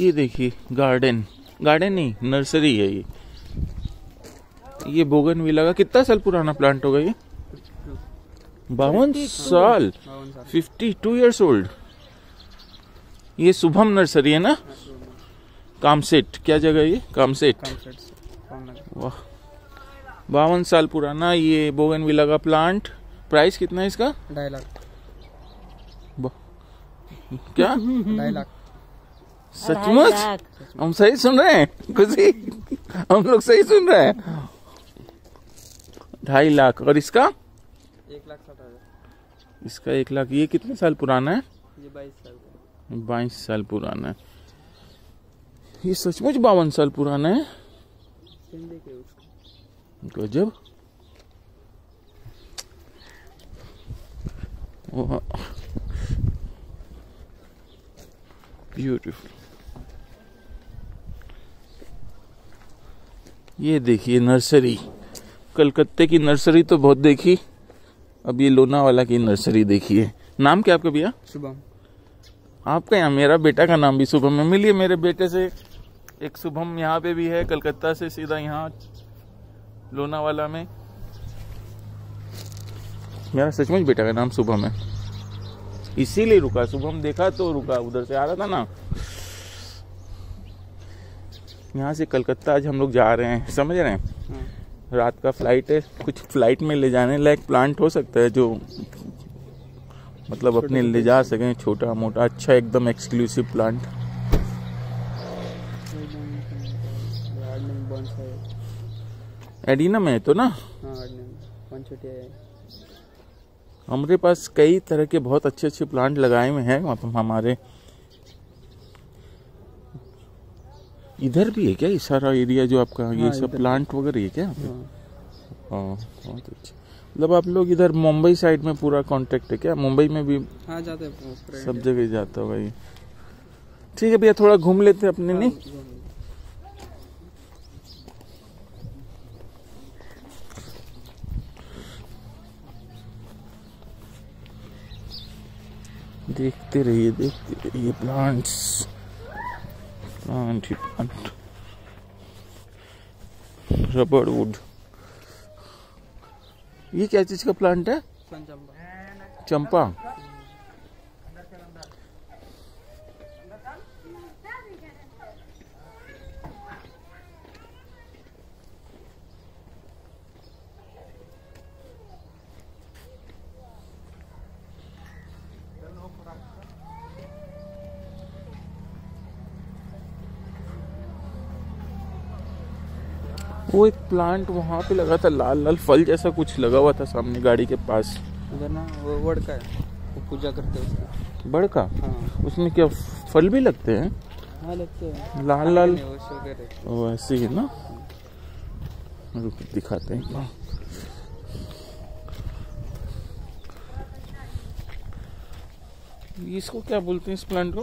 ये देखिए garden garden नहीं नर्सरी है ये. ये बोगन विला का कितना साल पुराना प्लांट होगा ये? बावन साल. फिफ्टी टू ईयर्स ओल्ड ये शुभम नर्सरी है ना? कामसेट क्या जगह है ये? कामसेट वाह. बावन साल पुराना ये बोगन विला का प्लांट प्राइस कितना है इसका? ढाई लाख. क्या? ढाई लाख. सचमुच? हम सही सुन रहे हैं खुशी? हम लोग सही सुन रहे हैं। ढाई लाख और इसका? एक लाख साठ हज़ार। इसका एक लाख ये कितने साल पुराना है? ये बाईस साल बाईस साल पुराना है। ये सचमुच बावन साल पुराना है? हिंदी के उसको। गजब। ब्यूटीफुल ये देखिए नर्सरी। कलकत्ते की नर्सरी तो बहुत देखी अब ये लोनावाला की नर्सरी देखिए नाम क्या आपका भैया? शुभम। आपका यहाँ मेरा बेटा का नाम भी शुभम है। मिलिए मेरे बेटे से। एक शुभम यहाँ पे भी है कलकत्ता से सीधा यहाँ लोनावाला में। मेरा सचमुच बेटा का नाम शुभम है। इसीलिए रुका शुभम देखा तो रुका उधर से आ रहा था ना। यहाँ से कलकत्ता आज हम लोग जा रहे हैं समझ रहे हैं? हाँ। रात का फ़्लाइट है कुछ फ़्लाइट में ले जाने लायक प्लांट हो सकता है जो मतलब अपने ले जा सकें छोटा मोटा अच्छा एकदम एक्सक्लूसिव प्लांट बॉन्स है एडिना में है तो ना हाँ। हमारे पास कई तरह के बहुत अच्छे अच्छे प्लांट लगाए हुए हैं वहाँ पे हमारे इधर भी है क्या? ये सारा एरिया जो आपका ये हाँ, सब प्लांट वगैरह है क्या? हाँ। हाँ बहुत अच्छा। मतलब आप लोग इधर मुंबई साइड में पूरा कांटेक्ट है क्या? मुंबई में भी हाँ जाते हैं सब जगह जाता होगा ये। ठीक है भैया थोड़ा घूम लेते हैं अपने हाँ, नहीं? देखते रहिए देखते रहिए प्लांट्स प्लांट ही रबड़ वुड ये क्या चीज़ का प्लांट है? चंपा चंपा वो एक प्लांट वहाँ पे लगा था लाल लाल फल जैसा कुछ लगा हुआ था सामने गाड़ी के पास। उधर ना वो वर्ड का है वो पूजा करते हैं उसकी। बड़ का? हाँ। उसमें क्या फल भी लगते हैं? हाँ लगते हैं। लाल लाल? है। वैसे ही ना? रुक दिखाते हैं। इसको क्या बोलते हैं इस प्लांट को?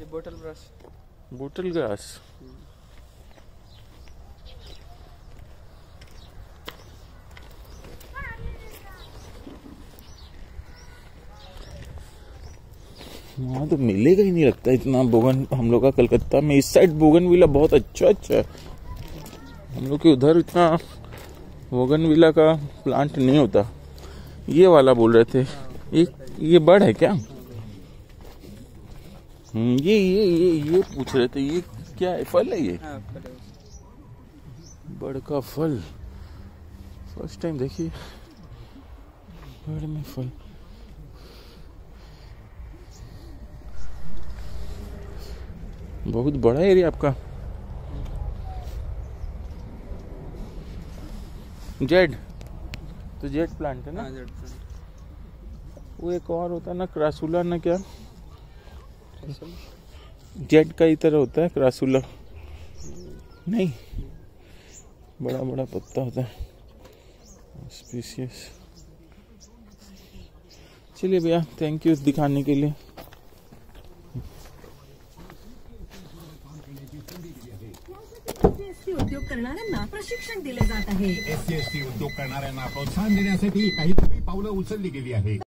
ये बोतल ब्रश बोटल ग्रास वहाँ तो मिलेगा ही नहीं लगता इतना बोगन। हम लोग का कलकत्ता में इस साइड बोगन विला बहुत अच्छा अच्छा है। हम लोग के उधर इतना बोगन विला का प्लांट नहीं होता। ये वाला बोल रहे थे। ये ये बड़ है क्या? हम्म, ये ये ये ये पूछ रहे थे। ये क्या है? फल है ये? हाँ। बड़ का फल। फ़र्स्ट टाइम देखिए। बड़ में फल। बहुत बड़ा एरिया आपका। जेड तो जेड प्लांट है ना? हाँ जेड फ्रंट वो एक और होता है ना क्रासुला ना क्या? जेड का ही तरह होता है क्रासुला। नहीं बड़ा बड़ा पत्ता होता है। स्पीसीज चलिए भैया थैंक यू दिखाने के लिए। प्रशिक्षण दिले जात आहे. एससी एसटी उद्योग करणाऱ्यांना प्रोत्साहन देण्यासाठी काही पावलं उचलली गेली आहेत.